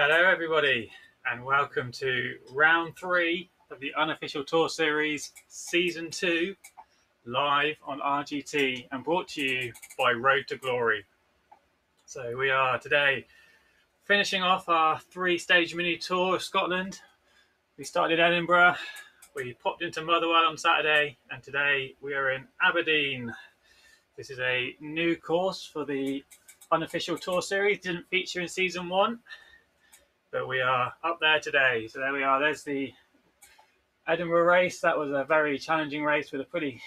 Hello, everybody, and welcome to round three of the unofficial tour series, season two, live on RGT and brought to you by Road to Glory. So, we are today finishing off our three stage mini tour of Scotland. We started in Edinburgh, we popped into Motherwell on Saturday, and today we are in Aberdeen. This is a new course for the unofficial tour series, didn't feature in season one but we are up there today. So there we are. There's the Edinburgh race. That was a very challenging race with a pretty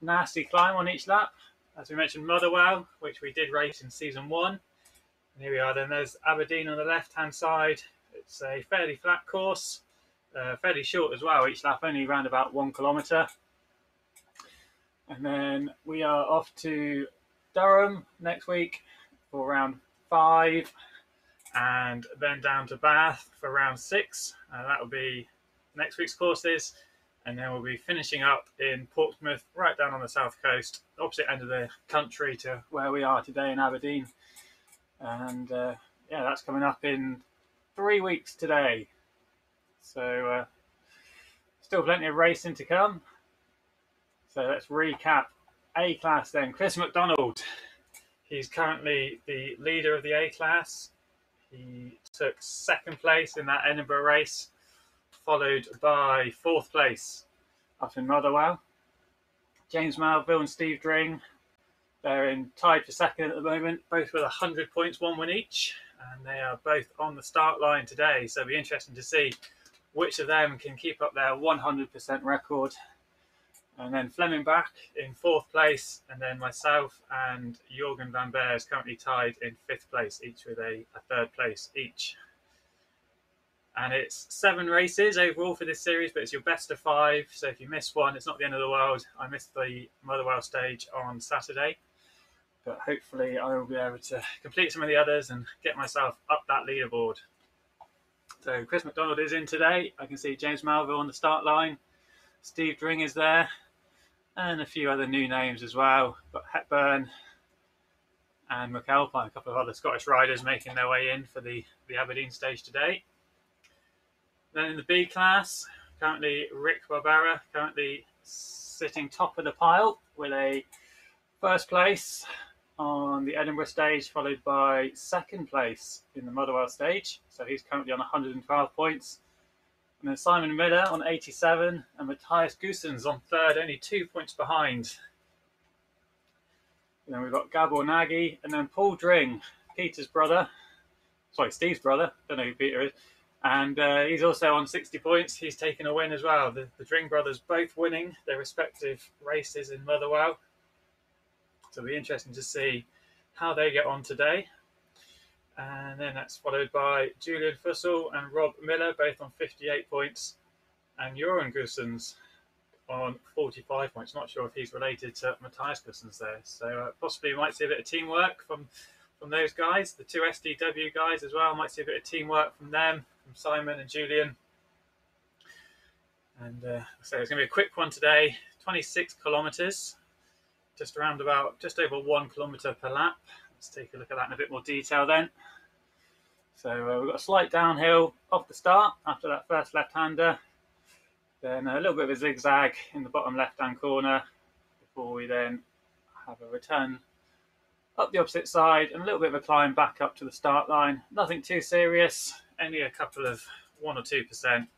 nasty climb on each lap. As we mentioned, Motherwell, which we did race in season one. And here we are. Then there's Aberdeen on the left-hand side. It's a fairly flat course, uh, fairly short as well. Each lap only around about one kilometre. And then we are off to Durham next week for round five and then down to Bath for round six. Uh, that will be next week's courses. And then we'll be finishing up in Portsmouth, right down on the south coast, opposite end of the country to where we are today in Aberdeen. And uh, yeah, that's coming up in three weeks today. So uh, still plenty of racing to come. So let's recap A class then. Chris McDonald. He's currently the leader of the A class he took second place in that Edinburgh race, followed by fourth place up in Motherwell. James Melville and Steve Dring, they're in tied for second at the moment, both with 100 points, one win each, and they are both on the start line today. So it'll be interesting to see which of them can keep up their 100% record and then Fleming back in fourth place, and then myself and Jorgen van Beers currently tied in fifth place, each with a, a, third place each. And it's seven races overall for this series, but it's your best of five. So if you miss one, it's not the end of the world. I missed the Motherwell stage on Saturday, but hopefully I will be able to complete some of the others and get myself up that leaderboard. So Chris McDonald is in today. I can see James Melville on the start line. Steve Dring is there, and a few other new names as well. Got Hepburn and McAlpine, a couple of other Scottish riders making their way in for the, the Aberdeen stage today. Then in the B class, currently Rick Barbera, currently sitting top of the pile with a first place on the Edinburgh stage, followed by second place in the Motherwell stage. So he's currently on 112 points. And then Simon Miller on 87 and Matthias Goossens on third, only two points behind. And then we've got Gabor Nagy and then Paul Dring, Peter's brother. Sorry, Steve's brother. Don't know who Peter is. And uh, he's also on 60 points. He's taken a win as well. The, the Dring brothers both winning their respective races in Motherwell. So it'll be interesting to see how they get on today. And then that's followed by Julian Fussell and Rob Miller, both on 58 points, and Joran Goossens on 45 points. Not sure if he's related to Matthias Goossens there. So uh, possibly we might see a bit of teamwork from, from those guys. The two SDW guys as well, might see a bit of teamwork from them, from Simon and Julian. And uh, so it's going to be a quick one today 26 kilometres, just around about just over one kilometre per lap. Let's take a look at that in a bit more detail then. So uh, we've got a slight downhill off the start after that first left-hander. Then a little bit of a zigzag in the bottom left-hand corner before we then have a return up the opposite side and a little bit of a climb back up to the start line. Nothing too serious, only a couple of one or two percent.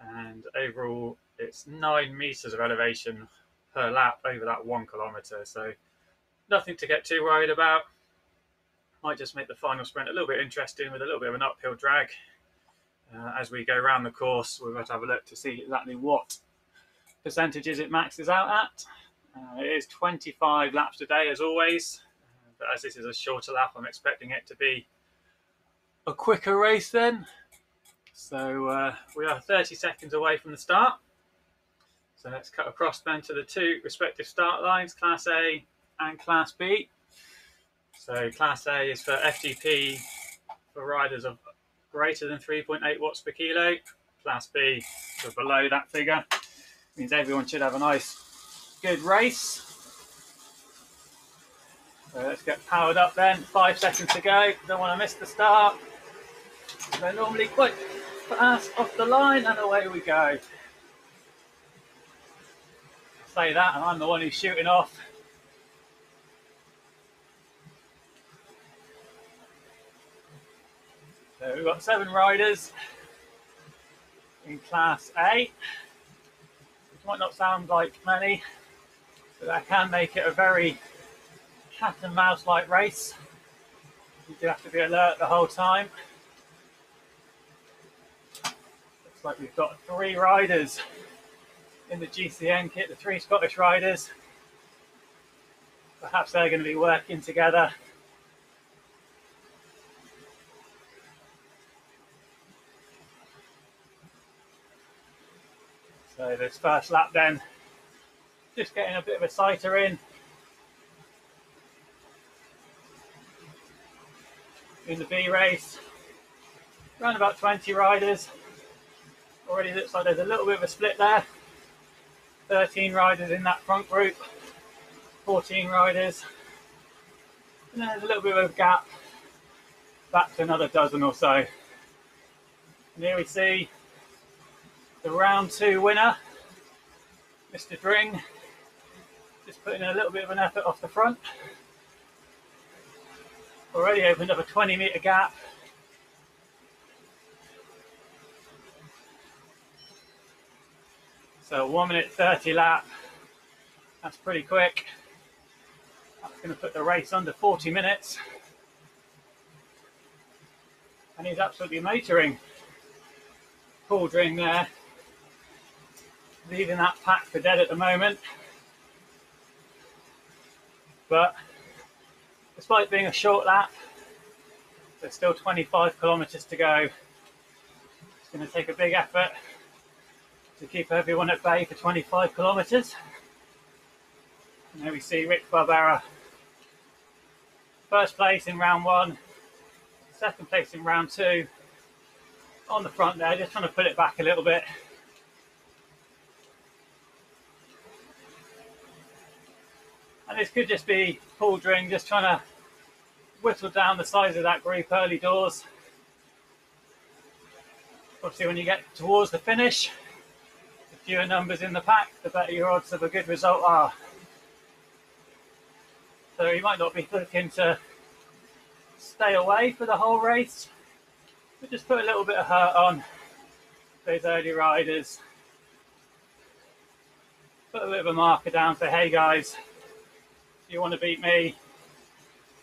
And overall, it's nine meters of elevation per lap over that one kilometer. So nothing to get too worried about. Might just make the final sprint a little bit interesting with a little bit of an uphill drag. Uh, as we go around the course, we're going to have a look to see exactly what percentages it maxes out at. Uh, it is 25 laps a day as always, but as this is a shorter lap, I'm expecting it to be a quicker race then. So uh, we are 30 seconds away from the start. So let's cut across then to the two respective start lines, Class A and Class B. So Class A is for FTP for riders of greater than 3.8 watts per kilo. Class B for below that figure. Means everyone should have a nice, good race. So let's get powered up then. Five seconds to go. Don't want to miss the start. They're normally quite fast off the line and away we go. Say that and I'm the one who's shooting off. So we've got seven riders in Class A, which might not sound like many, but that can make it a very cat and mouse like race. You do have to be alert the whole time. Looks like we've got three riders in the GCN kit, the three Scottish riders. Perhaps they're going to be working together. So this first lap then, just getting a bit of a sighter in. In the B race, around about 20 riders. Already looks like there's a little bit of a split there. 13 riders in that front group, 14 riders. And then there's a little bit of a gap back to another dozen or so. And here we see the round two winner, Mr. Dring, just putting in a little bit of an effort off the front. Already opened up a 20 metre gap So one minute 30 lap. That's pretty quick. That's going to put the race under 40 minutes. And he's absolutely motoring. Paul Dring there. Leaving that pack for dead at the moment. But despite being a short lap, there's still 25 kilometres to go. It's going to take a big effort to keep everyone at bay for 25 kilometres. And there we see Rick Barbera, first place in round one, second place in round two, on the front there, just trying to put it back a little bit. And this could just be Paul Dring just trying to whittle down the size of that group early doors. Obviously, when you get towards the finish, the fewer numbers in the pack, the better your odds of a good result are. So you might not be looking to stay away for the whole race, but just put a little bit of hurt on those early riders. Put a bit of a marker down, say, hey guys, if you want to beat me,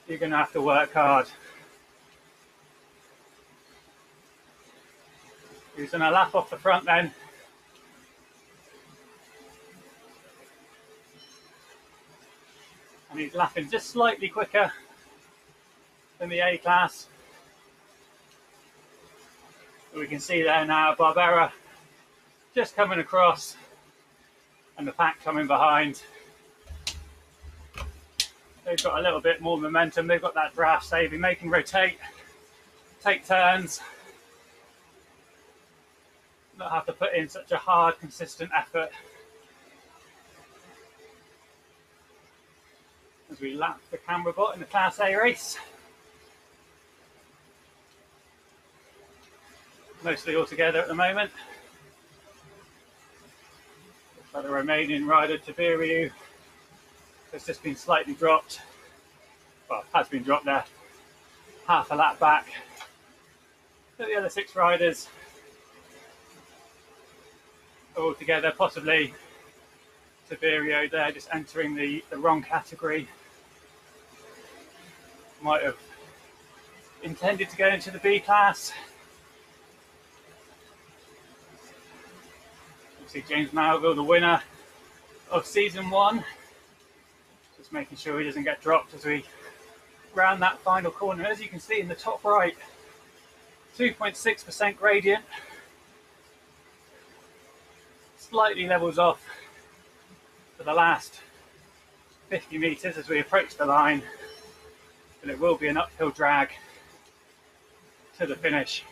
you're going to have to work hard. Using a lap off the front then. and he's lapping just slightly quicker than the A class. We can see there now Barbera just coming across and the pack coming behind. They've got a little bit more momentum. They've got that draft saving. They can rotate, take turns, not have to put in such a hard, consistent effort as we lap the camera bot in the Class A race. Mostly all together at the moment. But the Romanian rider Tiberiu has just been slightly dropped. Well, has been dropped there. Half a lap back. But the other six riders all together, possibly Tiberiu there just entering the, the wrong category might have intended to go into the B class. See James Melville, the winner of season one. Just making sure he doesn't get dropped as we round that final corner. As you can see in the top right, 2.6% gradient. Slightly levels off for the last 50 metres as we approach the line but it will be an uphill drag to the finish.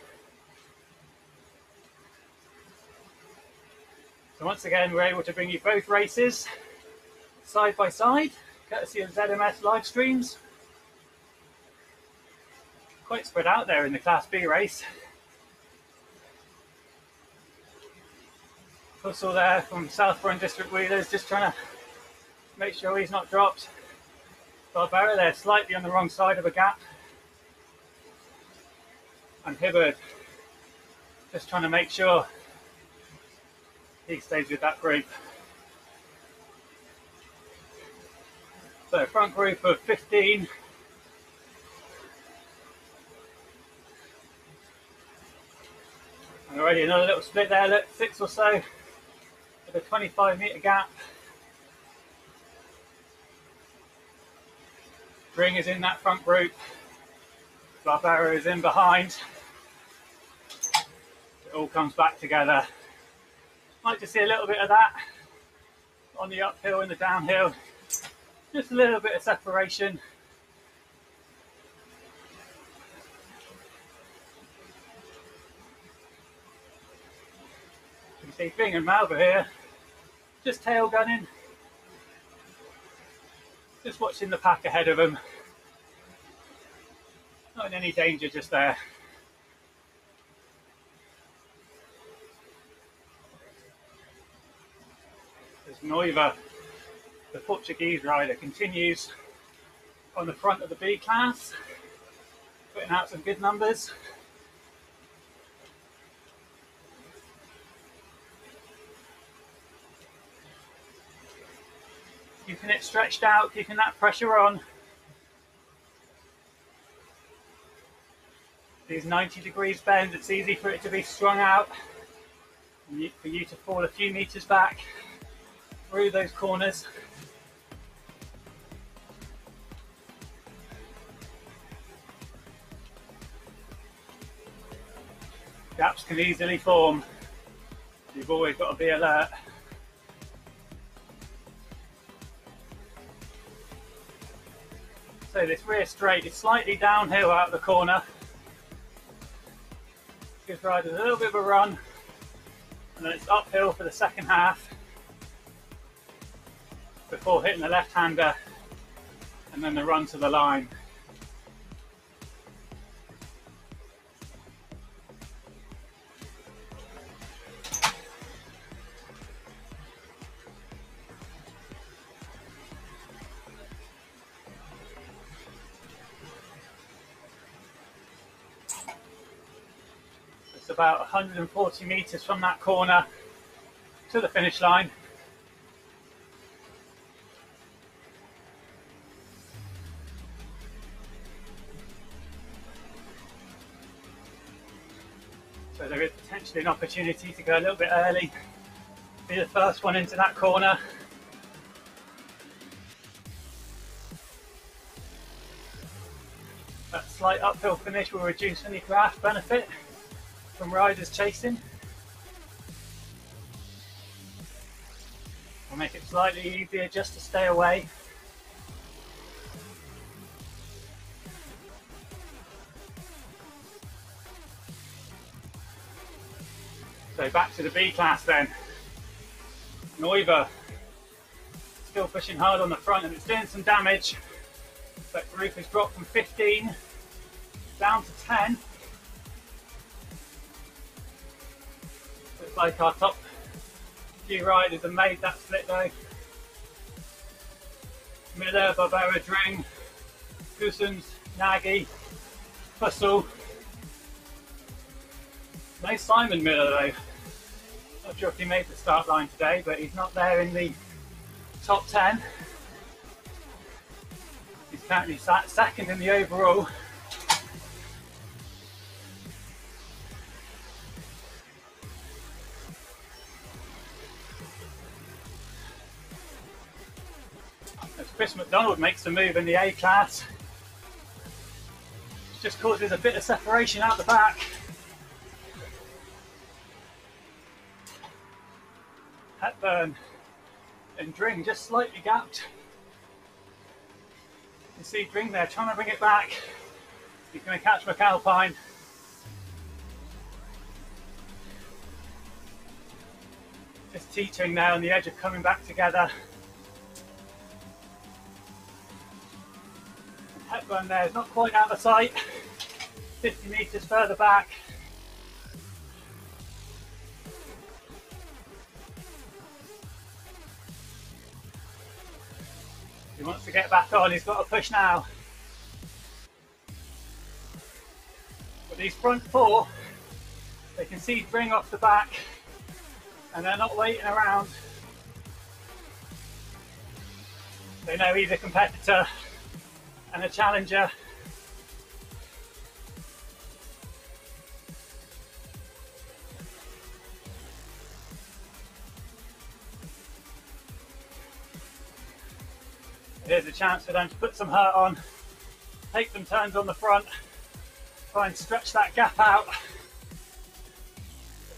So once again, we're able to bring you both races side by side, courtesy of ZMS live streams. Quite spread out there in the Class B race. Fussell there from Southbourne District Wheelers, just trying to make sure he's not dropped. Barbera there, slightly on the wrong side of a gap. And Hibbard, just trying to make sure he stays with that group. So front group of 15. And already another little split there, look, six or so with a 25 metre gap. Dring is in that front group. Barbera is in behind. It all comes back together. Like to see a little bit of that on the uphill and the downhill. Just a little bit of separation. You see Bing and Malva here, just tail gunning. Just watching the pack ahead of them. Not in any danger just there. There's Noiva, the Portuguese rider, continues on the front of the B class, putting out some good numbers. Keeping it stretched out, keeping that pressure on. These 90 degrees bends, it's easy for it to be strung out, for you to fall a few meters back through those corners. Gaps can easily form. You've always got to be alert. So this rear straight is slightly downhill out of the corner. Gives riders a little bit of a run and then it's uphill for the second half before hitting the left hander and then the run to the line. About 140 metres from that corner to the finish line. So there is potentially an opportunity to go a little bit early, be the first one into that corner. That slight uphill finish will reduce any draft benefit from riders chasing. I'll make it slightly easier just to stay away. So back to the B class then. Noiva still pushing hard on the front and it's doing some damage. But group has dropped from 15 down to 10. Like our top few riders have made that split though. Miller, Barbera, Dring, Goossens, Nagy, Fussell, no Simon Miller though. Not sure if he made the start line today, but he's not there in the top 10. He's currently sat second in the overall. Chris McDonald makes the move in the A class, just causes a bit of separation out the back. Hepburn and Dring just slightly gapped. You can see Dring there trying to bring it back. He's going to catch McAlpine. Just teetering now on the edge of coming back together. That one there is not quite out of sight. 50 metres further back. He wants to get back on, he's got to push now. But these front four, they can see Dring off the back and they're not waiting around. They know he's a competitor and a challenger. Here's a chance for them to put some hurt on, take some turns on the front, try and stretch that gap out.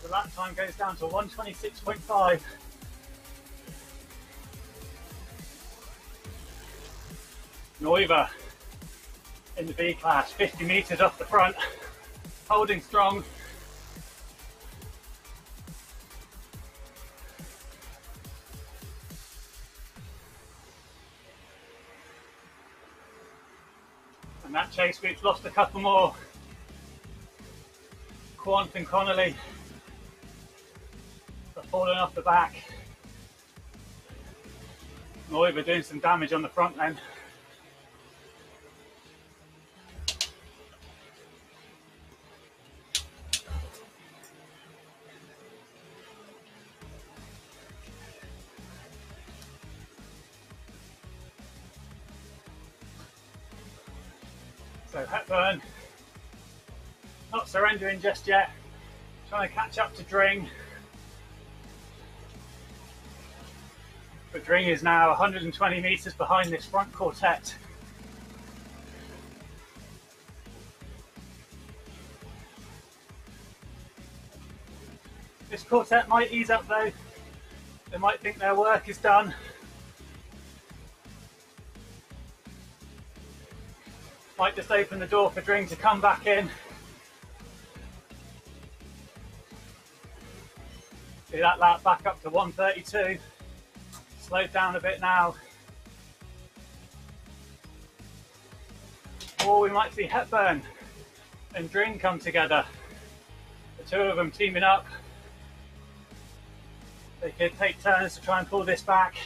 The lap time goes down to 126.5. Neuber in the B class, 50 metres off the front, holding strong. And that chase group's lost a couple more. Quant and Connolly are falling off the back. Neuber doing some damage on the front end. Hepburn, not surrendering just yet, trying to catch up to Dring. But Dring is now 120 metres behind this front quartet. This quartet might ease up though. They might think their work is done. Might just open the door for Dring to come back in. See that lap back up to 132. Slowed down a bit now. Or we might see Hepburn and Dring come together. The two of them teaming up. They could take turns to try and pull this back.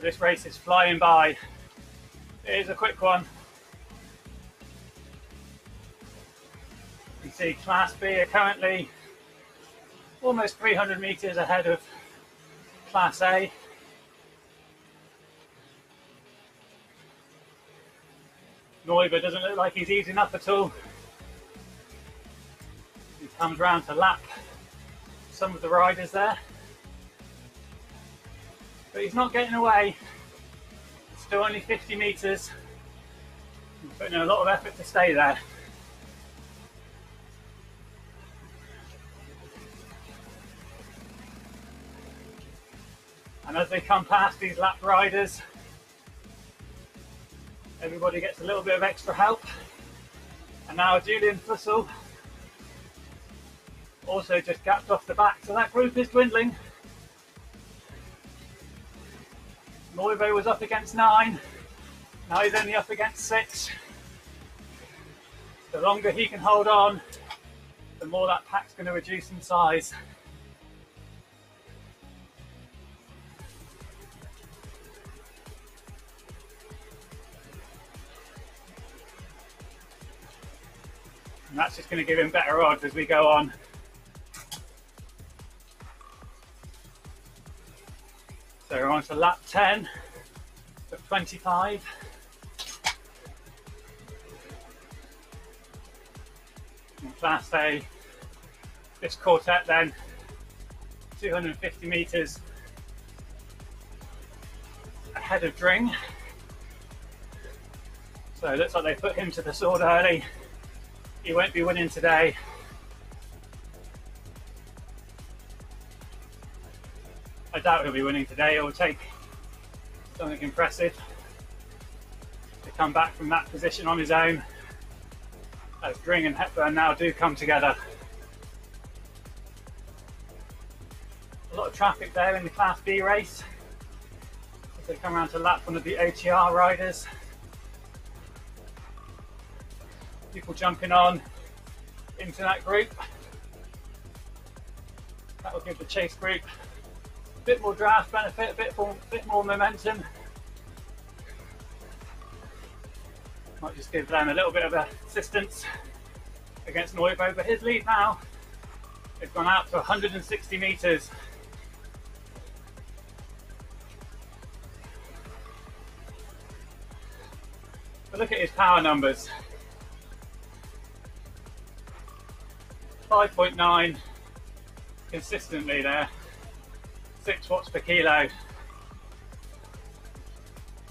This race is flying by. It is a quick one. You see Class B are currently almost 300 metres ahead of Class A. Neuber doesn't look like he's easing up at all. He comes round to lap some of the riders there but he's not getting away. Still only 50 metres. Putting in a lot of effort to stay there. And as they come past these lap riders, everybody gets a little bit of extra help. And now Julian Fussell also just gapped off the back, so that group is dwindling. Neuber was up against nine. Now he's only up against six. The longer he can hold on, the more that pack's going to reduce in size. And that's just going to give him better odds as we go on. We're on to lap 10 of 25. In Class A, this quartet then, 250 metres ahead of Dring. So it looks like they put him to the sword early. He won't be winning today. Doubt he'll be winning today. It will take something impressive to come back from that position on his own. As Dring and Hepburn now do come together. A lot of traffic there in the Class B race. As they come around to lap one of the OTR riders. People jumping on into that group. That will give the chase group bit more draft benefit, a bit more, bit more momentum. Might just give them a little bit of assistance against Neubo, but his lead now has gone out to 160 metres. But look at his power numbers. 5.9 consistently there. 6 watts per kilo.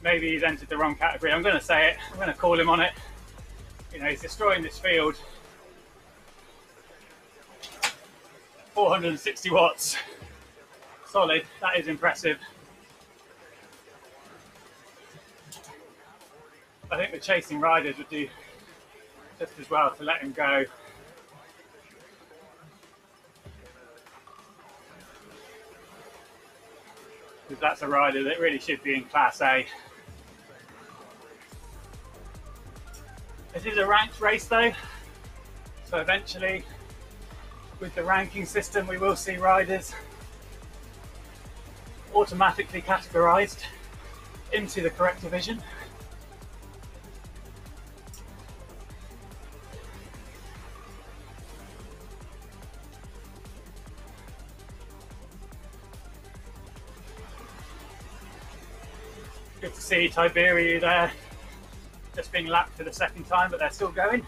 Maybe he's entered the wrong category. I'm going to say it. I'm going to call him on it. You know, he's destroying this field. 460 watts. Solid. That is impressive. I think the chasing riders would do just as well to let him go. Because that's a rider that really should be in Class A. This is a ranked race though, so eventually with the ranking system we will see riders automatically categorised into the correct division. See Tiberiu there, just being lapped for the second time, but they're still going.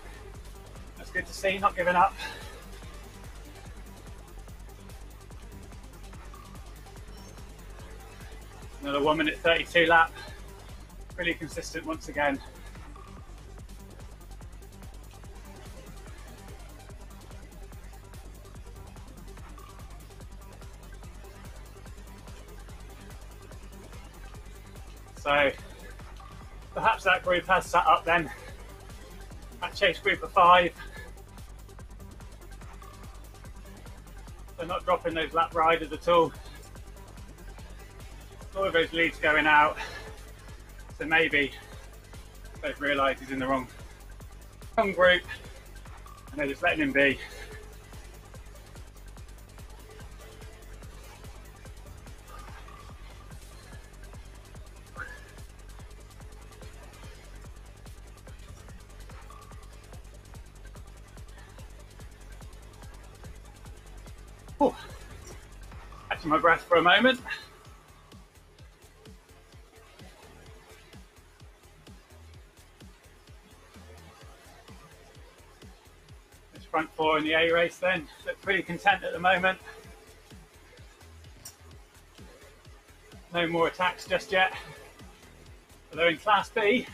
That's good to see, not giving up. Another 1 minute 32 lap, pretty consistent once again. So perhaps that group has sat up then. That chase group of five. They're not dropping those lap riders at all. All of those leads going out. So maybe they've realised he's in the wrong, wrong group and they're just letting him be. For a moment. This front four in the A race then look pretty content at the moment. No more attacks just yet. Although in Class B,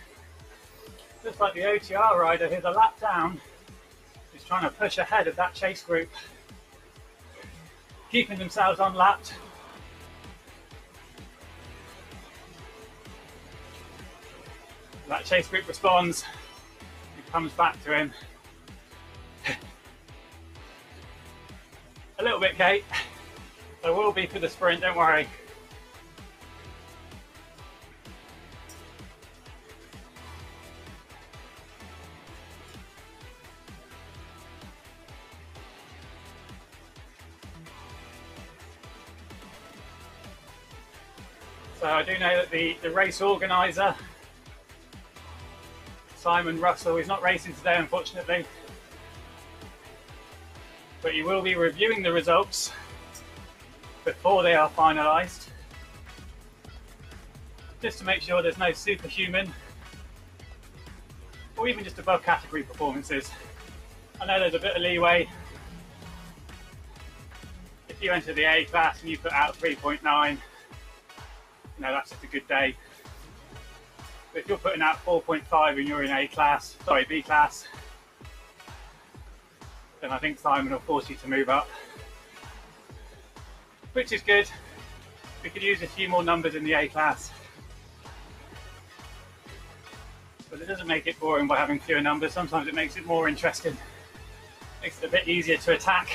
just like the OTR rider who's a lap down, is trying to push ahead of that chase group keeping themselves on unlapped. Chase group responds, it comes back to him. A little bit, Kate. There will be for the sprint, don't worry. So I do know that the, the race organiser, Simon Russell, is not racing today, unfortunately. But he will be reviewing the results before they are finalised, just to make sure there's no superhuman or even just above category performances. I know there's a bit of leeway. If you enter the A class and you put out 3.9, you know, that's just a good day. But if you're putting out 4.5 and you're in A class, sorry, B class, then I think Simon will force you to move up. Which is good. We could use a few more numbers in the A class. But it doesn't make it boring by having fewer numbers. Sometimes it makes it more interesting. Makes it a bit easier to attack.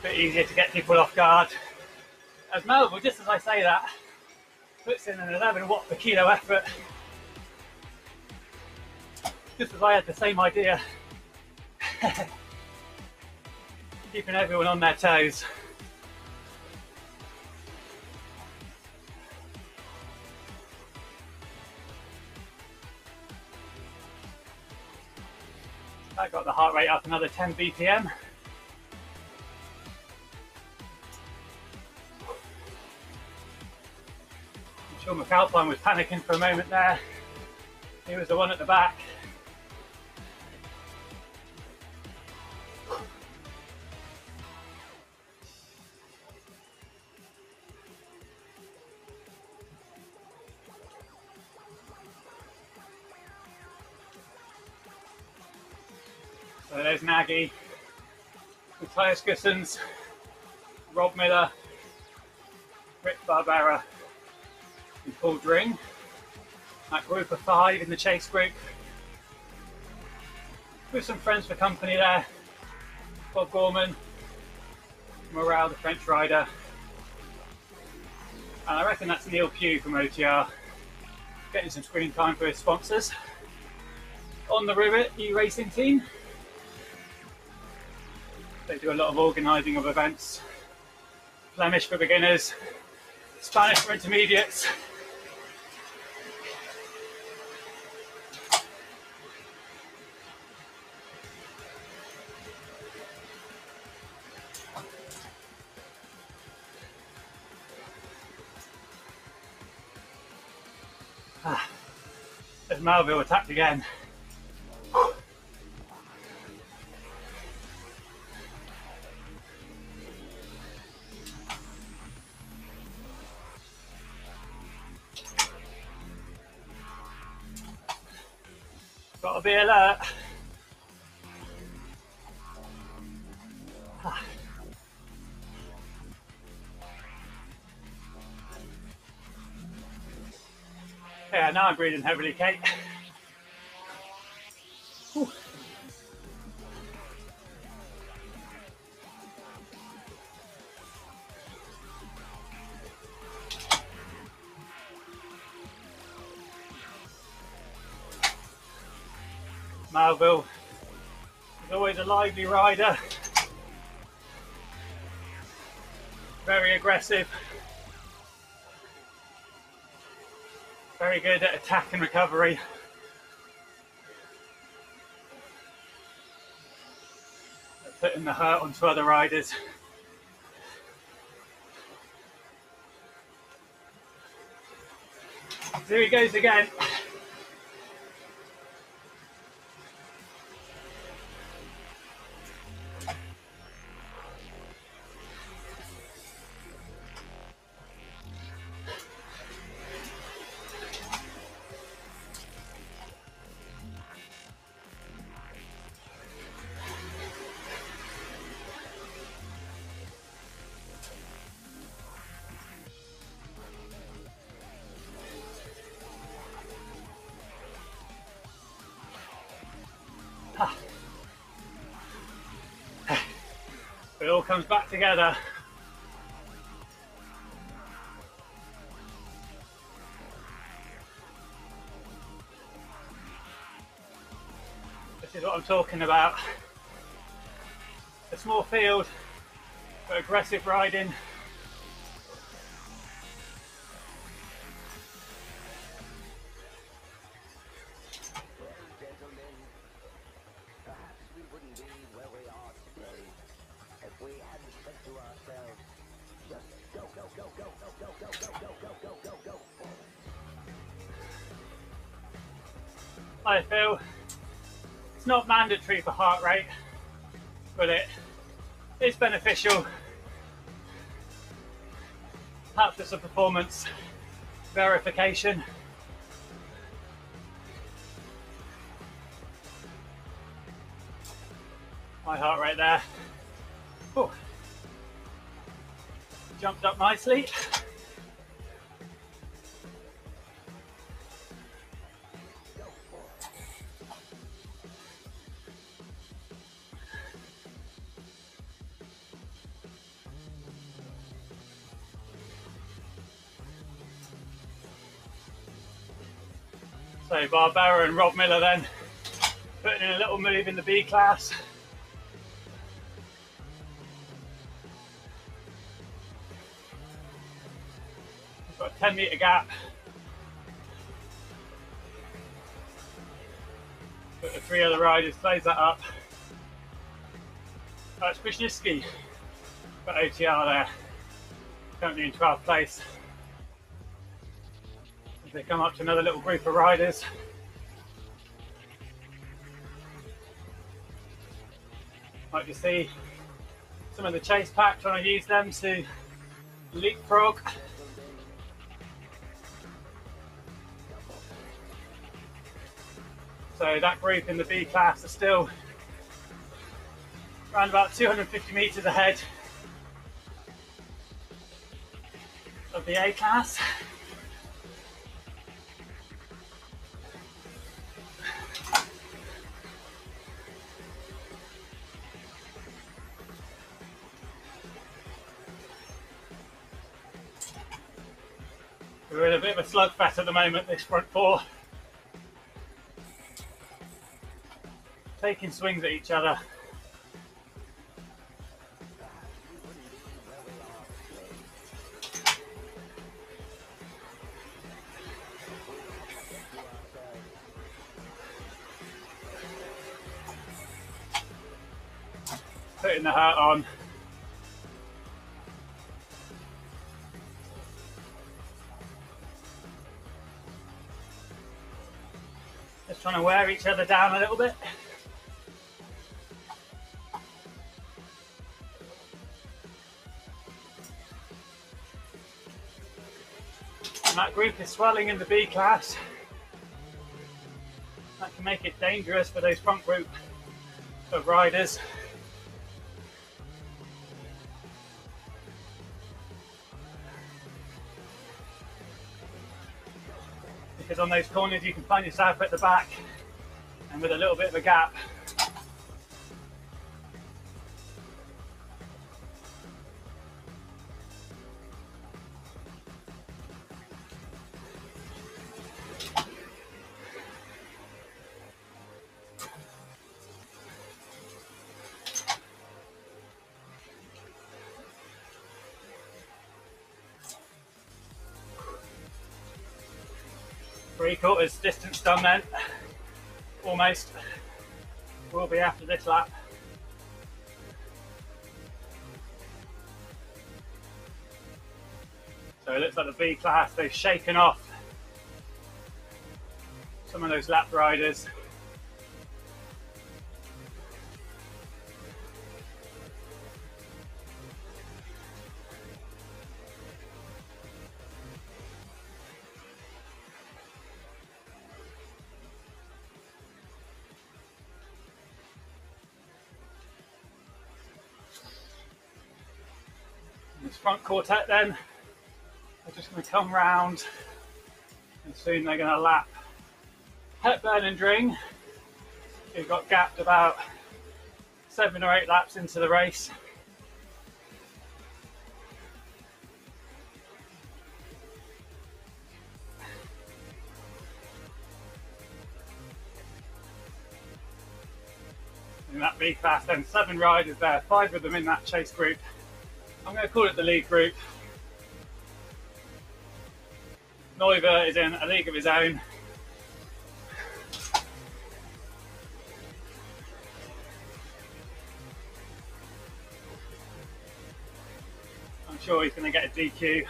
A bit easier to get people off guard. As Melville, just as I say that, puts in an 11 watt per kilo effort. Just as I had the same idea. keeping everyone on their toes. I got the heart rate up another 10 BPM. Sure McAlpine was panicking for a moment there. He was the one at the back. So there's Nagy, Matthias Goossens, Rob Miller, Rick Barbera, and Paul Dring. That group of five in the chase group. With some friends for company there. Bob Gorman, Morale, the French rider. And I reckon that's Neil Pugh from OTR, getting some screen time for his sponsors. On the Rivet e-racing team. They do a lot of organising of events. Flemish for beginners, Spanish for intermediates. There's Melville attacked again. Gotta be alert. I'm breathing heavily, Kate. Melville is always a lively rider, very aggressive, very good at attack and recovery. At Putting the hurt onto other riders. There he goes again. Comes back together. This is what I'm talking about. A small field, but aggressive riding. Mandatory for heart rate, but it is beneficial. Perhaps it's a performance verification. My heart rate there. Whew. Jumped up nicely. Barbara Barbera and Rob Miller then putting in a little move in the B class. We've got a 10 meter gap. Put the three other riders, close that up. That's Brzezinski, got OTR there, currently in 12th place. They come up to another little group of riders. Like you see, some of the chase pack trying to use them to leapfrog. So that group in the B class are still around about 250 metres ahead of the A class. Slugfest at the moment, this front four. Taking swings at each other. Putting the hat on. Trying to wear each other down a little bit. And that group is swelling in the B class. That can make it dangerous for those front group of riders. On those corners you can find yourself at the back and with a little bit of a gap. Quarters distance done then. Almost. We'll be after this lap. So it looks like the B class, they've shaken off some of those lap riders. This front quartet then are just going to come round and soon they're going to lap Hepburn and Dring, who got gapped about seven or eight laps into the race. In that B class, then seven riders there, five of them in that chase group. I'm going to call it the lead group. Neuber is in a league of his own. I'm sure he's going to get a DQ,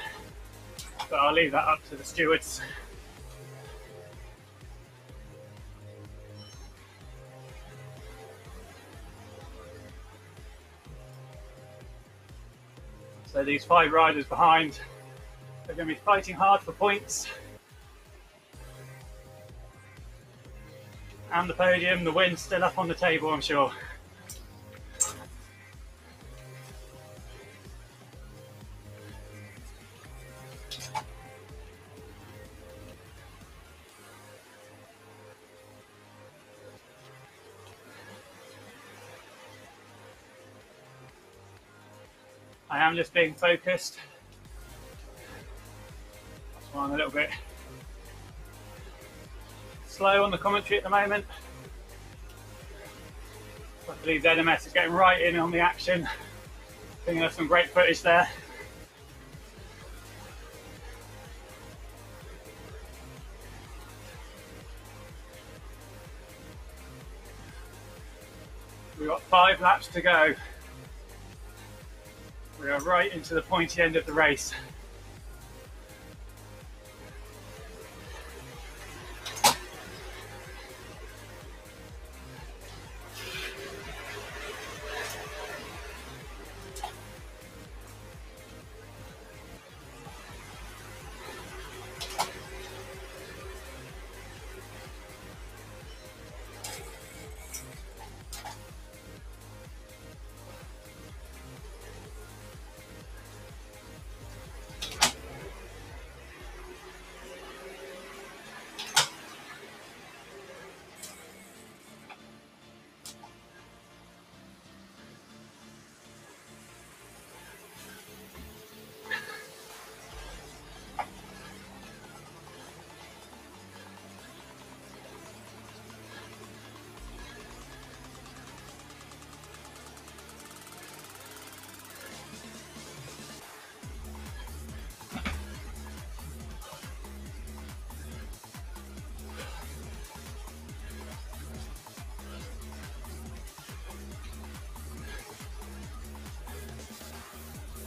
but I'll leave that up to the stewards. These five riders behind are going to be fighting hard for points. And the podium, the win still up on the table, I'm sure. I am just being focused. That's why I'm a little bit slow on the commentary at the moment. I believe ZMS is getting right in on the action. I think there's some great footage there. We've got five laps to go. We are right into the pointy end of the race.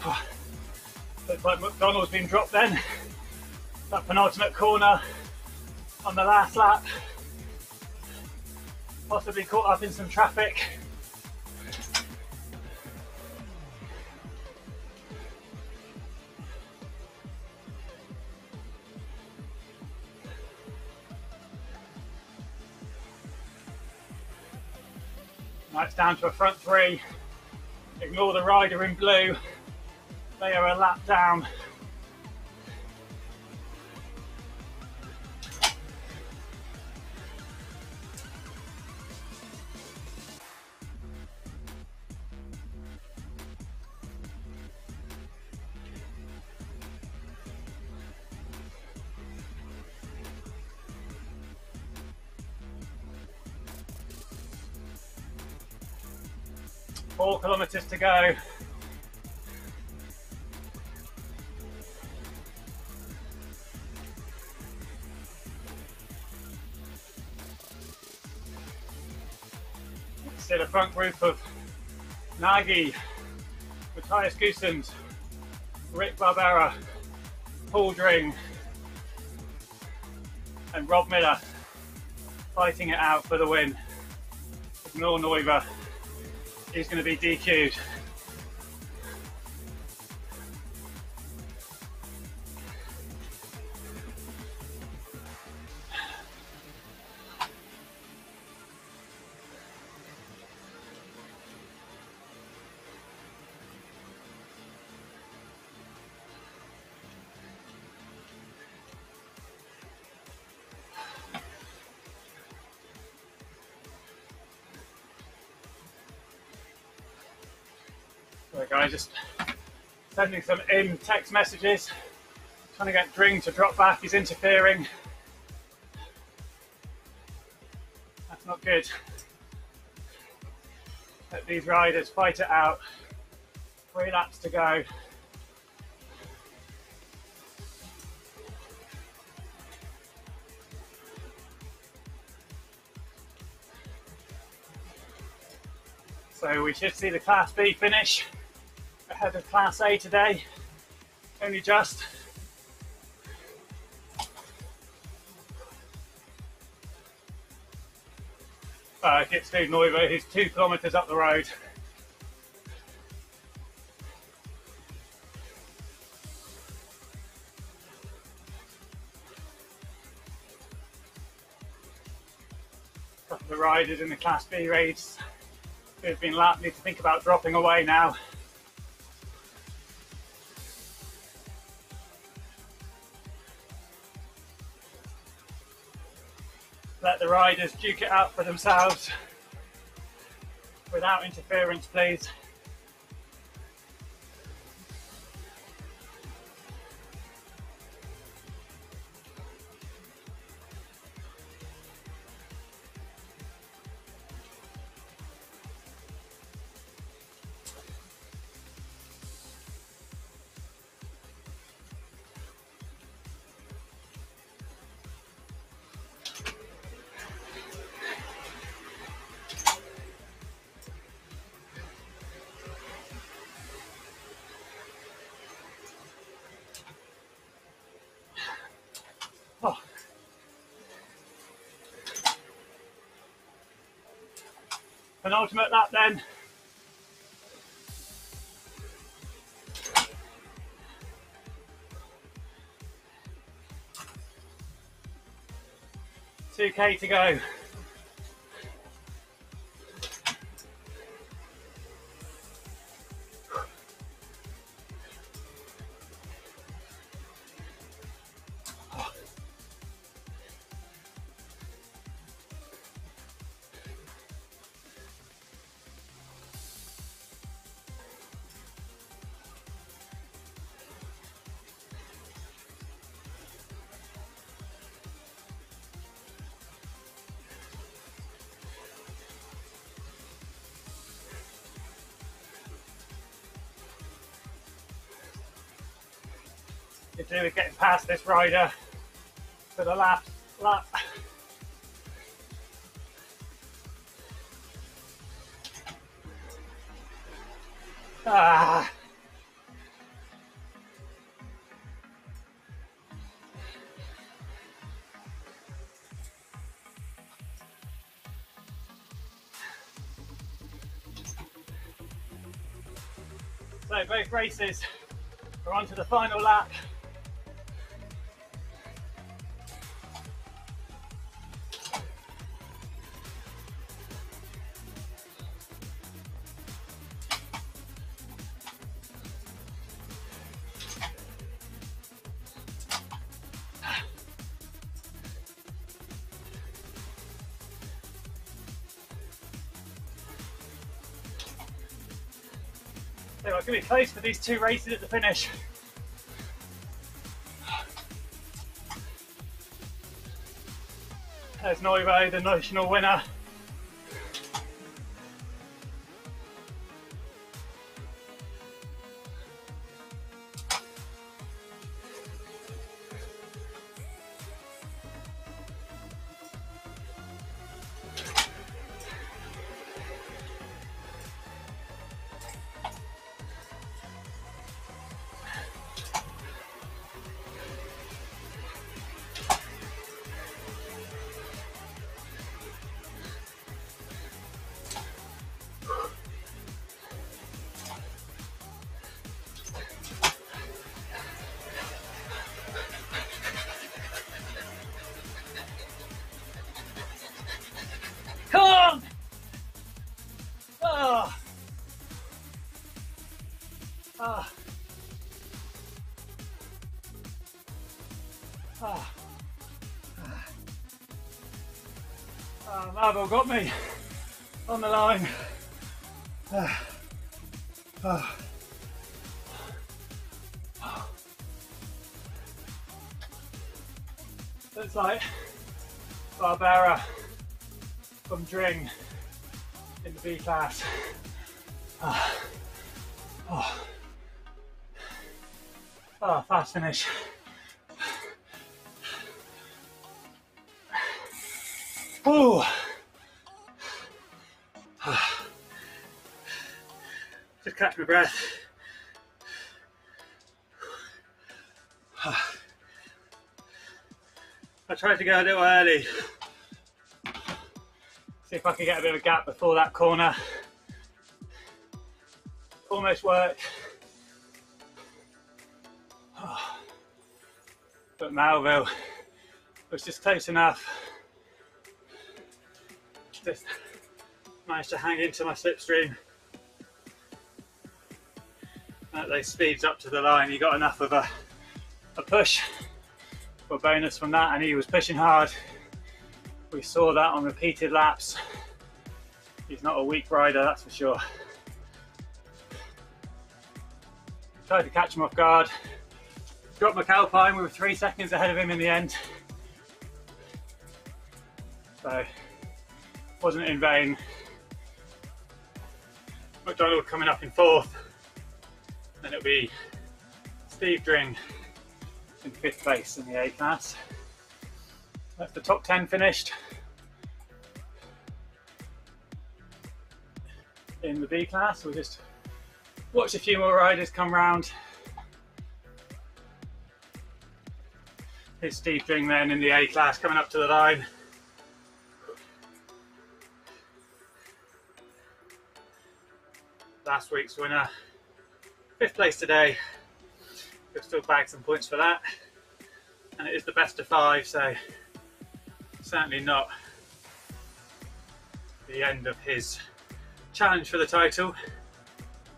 Ah. Looks like McDonald's been dropped then. That penultimate corner on the last lap. Possibly caught up in some traffic. Now it's down to a front three. Ignore the rider in blue. They are a lap down. Four kilometres to go. Front group of Nagy, Matthias Goossens, Rick Barbera, Paul Dring, and Rob Miller fighting it out for the win. Ignore Neuber. He's going to be DQ'd. Guys, just sending some in text messages, trying to get Dring to drop back. He's interfering. That's not good. Let these riders fight it out. Three laps to go. So we should see the Class B finish ahead of Class A today. Only just. Uh, gets Steve Neuber, who's two kilometres up the road. A Couple of the riders in the Class B race who've been need to think about dropping away now. Riders duke it out for themselves without interference, please. Penultimate lap then. Two K to go. Do with getting past this rider for the last lap. Ah. So both races are on to the final lap. Close for these two races at the finish. There's Noivo, the national winner. Got me on the line. Looks like Barbera from Dring in the B class. Oh. Oh, fast finish. Ooh. Catch my breath. I tried to go a little early. See if I can get a bit of a gap before that corner. Almost worked. But Melville was just close enough. Just managed to hang into my slipstream. At those speeds up to the line, he got enough of a, a push for bonus from that, and he was pushing hard. We saw that on repeated laps. He's not a weak rider, that's for sure. Tried to catch him off guard. Dropped McAlpine, we were three seconds ahead of him in the end. So, wasn't in vain. McDonald coming up in fourth. Then it'll be Steve Dring in fifth place in the A class. That's the top 10 finished. In the B class, we'll just watch a few more riders come round. Here's Steve Dring then in the A class coming up to the line. last week's winner. Fifth place today. We'll still bag some points for that. And it is the best of five, so certainly not the end of his challenge for the title.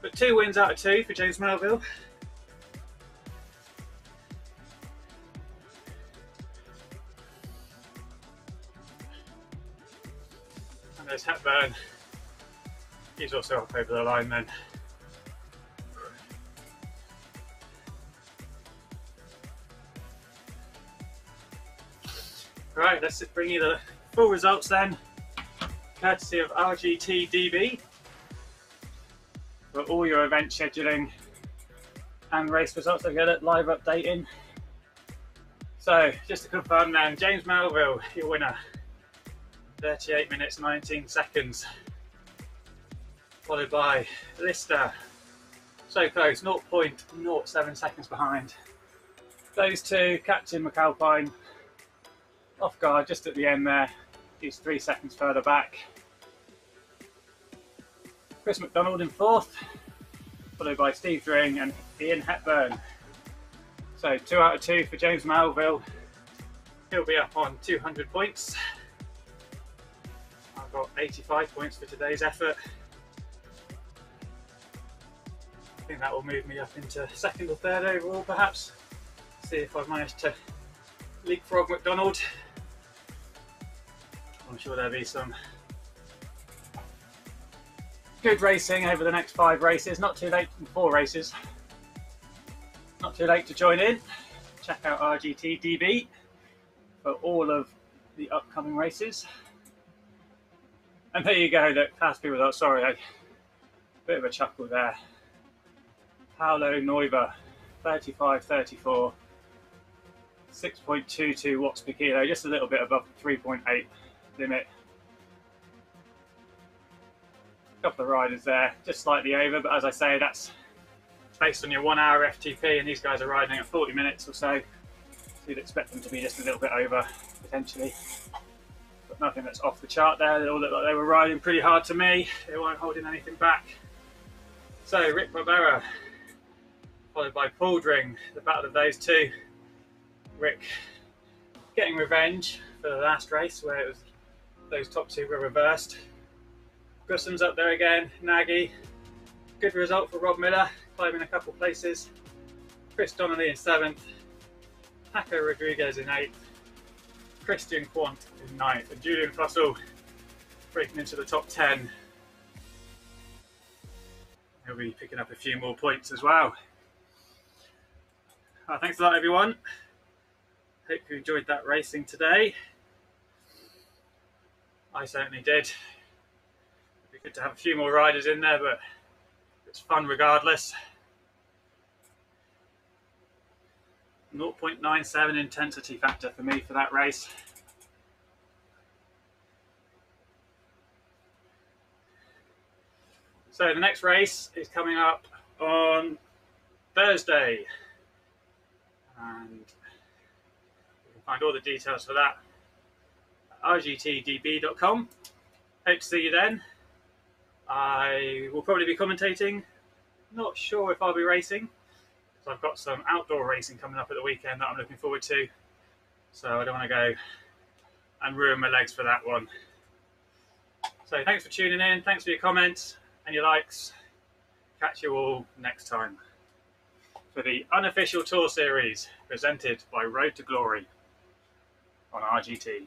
But two wins out of two for James Melville. And there's Hepburn. He's also up over the line then. Right, let's bring you the full results then, courtesy of RGT DB for all your event scheduling and race results. I get it live updating. So, just to confirm then, James Melville, your winner, 38 minutes 19 seconds, followed by Lister, so close, 0.07 seconds behind. Those two, Captain McAlpine, off guard just at the end there. He's three seconds further back. Chris McDonald in fourth, followed by Steve Dring and Ian Hepburn. So two out of two for James Melville. He'll be up on 200 points. I've got 85 points for today's effort. I think that will move me up into second or third overall, perhaps. See if I've managed to leapfrog McDonald. Sure there'll be some good racing over the next five races. Not too late, four races. Not too late to join in. Check out RGT DB for all of the upcoming races. And there you go, the class B results. Sorry, a bit of a chuckle there. Paolo Neuber, 35 34, 6.22 watts per kilo, just a little bit above 3.8 limit. Couple of riders there, just slightly over, but as I say, that's based on your one hour FTP, and these guys are riding at 40 minutes or so. So you'd expect them to be just a little bit over, potentially. But nothing that's off the chart there. They all look like they were riding pretty hard to me. They weren't holding anything back. So Rick Barbera, followed by Paul Dring, the battle of those two. Rick getting revenge for the last race where it was those top two were reversed. Gussum's up there again, Nagy. Good result for Rob Miller, climbing a couple places. Chris Donnelly in seventh, Paco Rodriguez in eighth, Christian Quant in ninth, and Julian Fussell breaking into the top ten. He'll be picking up a few more points as well. Uh, thanks a lot, everyone. Hope you enjoyed that racing today. I certainly did. It'd be good to have a few more riders in there, but it's fun regardless. 0.97 intensity factor for me for that race. So the next race is coming up on Thursday, and you can find all the details for that at rgtdb.com. Hope to see you then. I will probably be commentating. Not sure if I'll be racing because I've got some outdoor racing coming up at the weekend that I'm looking forward to. So I don't want to go and ruin my legs for that one. So thanks for tuning in. Thanks for your comments and your likes. Catch you all next time for the unofficial tour series presented by Road to Glory on RGT.